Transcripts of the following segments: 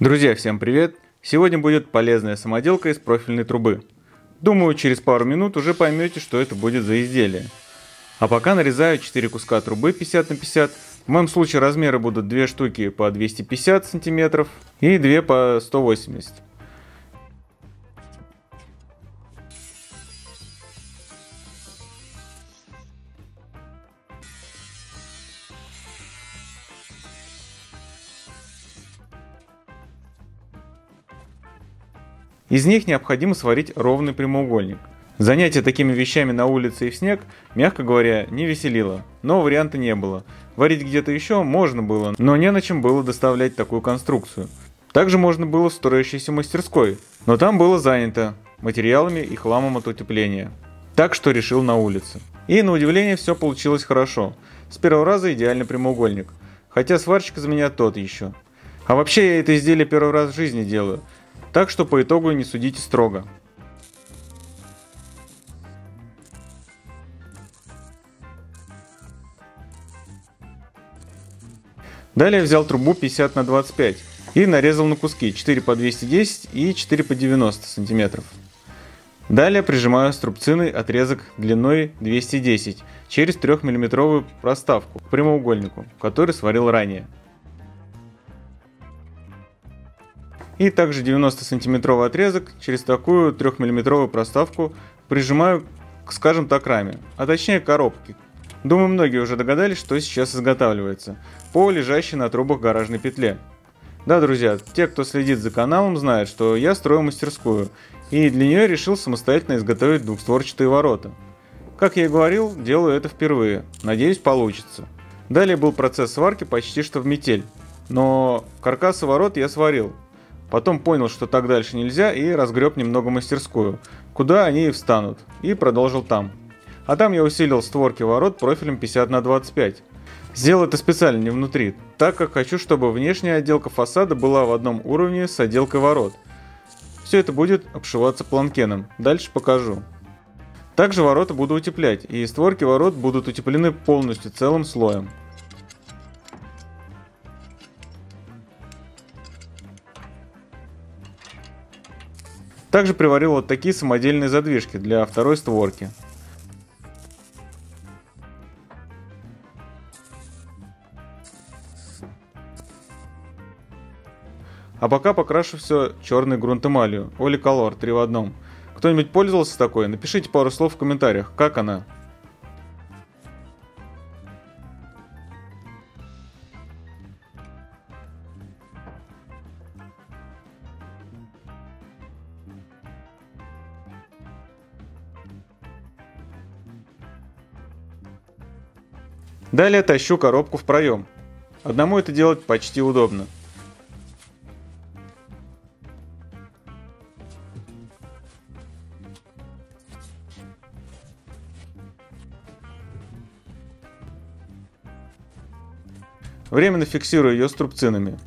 Друзья, всем привет! Сегодня будет полезная самоделка из профильной трубы. Думаю, через пару минут уже поймете, что это будет за изделие. А пока нарезаю 4 куска трубы 50 на 50. В моем случае размеры будут 2 штуки по 250 сантиметров и 2 по 180. Из них необходимо сварить ровный прямоугольник. Занятие такими вещами на улице и в снег, мягко говоря, не веселило, но варианта не было. Варить где-то еще можно было, но не на чем было доставлять такую конструкцию. Также можно было в строящейся мастерской, но там было занято материалами и хламом от утепления. Так что решил на улице. И на удивление все получилось хорошо. С первого раза идеальный прямоугольник. Хотя сварщик из меня тот еще. А вообще я это изделие первый раз в жизни делаю – так что по итогу не судите строго. Далее взял трубу 50 на 25 и нарезал на куски 4 по 210 и 4 по 90 сантиметров. Далее прижимаю струбциной отрезок длиной 210 через 3 миллиметровую проставку к прямоугольнику, который сварил ранее. И также 90 сантиметровый отрезок через такую 3 миллиметровую проставку прижимаю к, скажем так, раме, а точнее коробке. Думаю, многие уже догадались, что сейчас изготавливается, по лежащей на трубах гаражной петле. Да, друзья, те, кто следит за каналом, знают, что я строю мастерскую, и для нее решил самостоятельно изготовить двухстворчатые ворота. Как я и говорил, делаю это впервые, надеюсь получится. Далее был процесс сварки почти что в метель, но каркасы ворот я сварил, Потом понял, что так дальше нельзя и разгреб немного мастерскую, куда они и встанут, и продолжил там. А там я усилил створки ворот профилем 50 на 25. Сделал это специально не внутри, так как хочу, чтобы внешняя отделка фасада была в одном уровне с отделкой ворот. Все это будет обшиваться планкеном, дальше покажу. Также ворота буду утеплять, и створки ворот будут утеплены полностью целым слоем. Также приварил вот такие самодельные задвижки для второй створки. А пока покрашу все черной грунтэмалью, Оли Color 3 в одном. Кто-нибудь пользовался такой? Напишите пару слов в комментариях, как она. Далее тащу коробку в проем. Одному это делать почти удобно. Временно фиксирую ее струбцинами.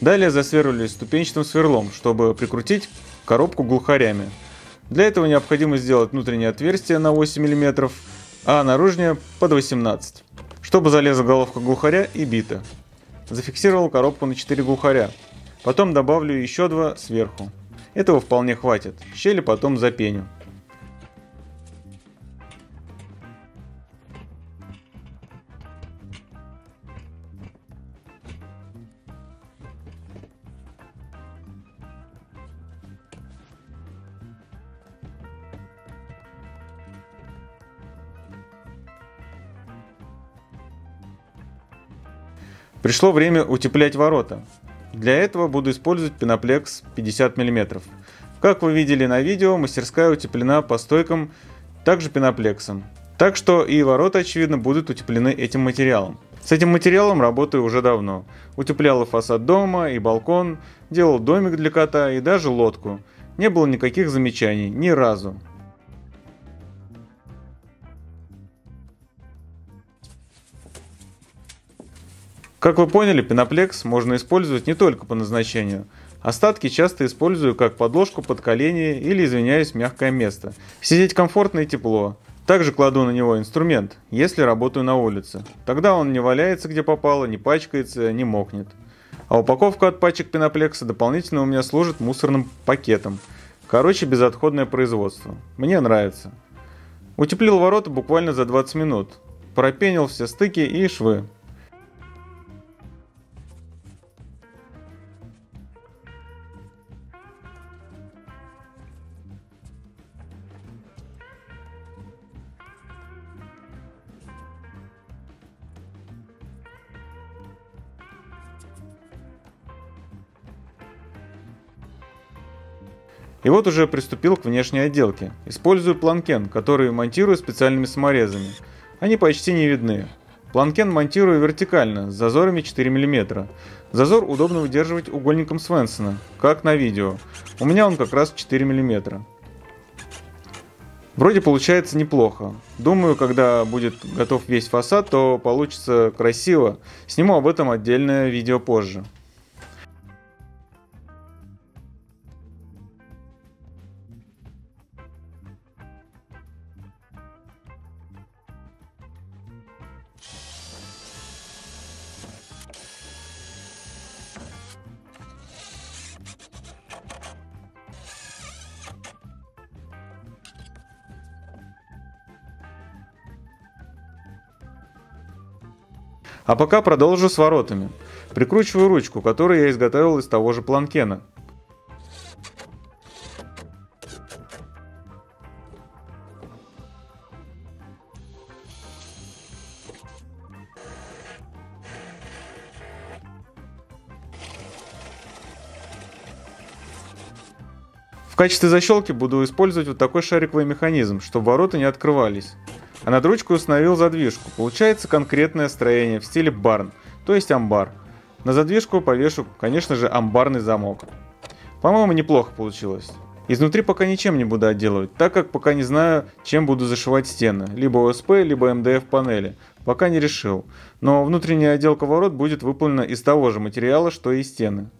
Далее засверливаю ступенчатым сверлом, чтобы прикрутить коробку глухарями. Для этого необходимо сделать внутреннее отверстие на 8 мм, а наружнее под 18 чтобы залезла головка глухаря и бита. Зафиксировал коробку на 4 глухаря. Потом добавлю еще два сверху. Этого вполне хватит. Щели потом запеню. Пришло время утеплять ворота. Для этого буду использовать пеноплекс 50 мм. Как вы видели на видео, мастерская утеплена по стойкам также пеноплексом. Так что и ворота, очевидно, будут утеплены этим материалом. С этим материалом работаю уже давно. Утеплял и фасад дома, и балкон, делал домик для кота и даже лодку. Не было никаких замечаний, ни разу. Как вы поняли, пеноплекс можно использовать не только по назначению. Остатки часто использую как подложку под колени или, извиняюсь, мягкое место. Сидеть комфортно и тепло. Также кладу на него инструмент, если работаю на улице. Тогда он не валяется где попало, не пачкается, не мокнет. А упаковка от пачек пеноплекса дополнительно у меня служит мусорным пакетом. Короче, безотходное производство. Мне нравится. Утеплил ворота буквально за 20 минут. Пропенил все стыки и швы. И вот уже приступил к внешней отделке. Использую планкен, который монтирую специальными саморезами. Они почти не видны. Планкен монтирую вертикально, с зазорами 4 мм. Зазор удобно выдерживать угольником Свенсона, как на видео. У меня он как раз 4 мм. Вроде получается неплохо. Думаю, когда будет готов весь фасад, то получится красиво. Сниму об этом отдельное видео позже. А пока продолжу с воротами. Прикручиваю ручку, которую я изготовил из того же планкена. В качестве защелки буду использовать вот такой шариковый механизм, чтобы ворота не открывались а над ручкой установил задвижку. Получается конкретное строение в стиле барн, то есть амбар. На задвижку повешу, конечно же, амбарный замок. По-моему, неплохо получилось. Изнутри пока ничем не буду отделывать, так как пока не знаю, чем буду зашивать стены. Либо ОСП, либо МДФ панели. Пока не решил. Но внутренняя отделка ворот будет выполнена из того же материала, что и стены.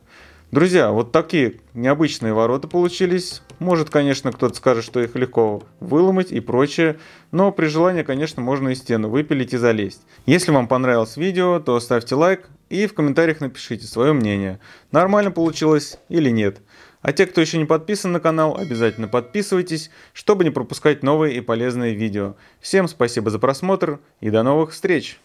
Друзья, вот такие необычные ворота получились. Может, конечно, кто-то скажет, что их легко выломать и прочее, но при желании, конечно, можно и стену выпилить и залезть. Если вам понравилось видео, то ставьте лайк и в комментариях напишите свое мнение, нормально получилось или нет. А те, кто еще не подписан на канал, обязательно подписывайтесь, чтобы не пропускать новые и полезные видео. Всем спасибо за просмотр и до новых встреч!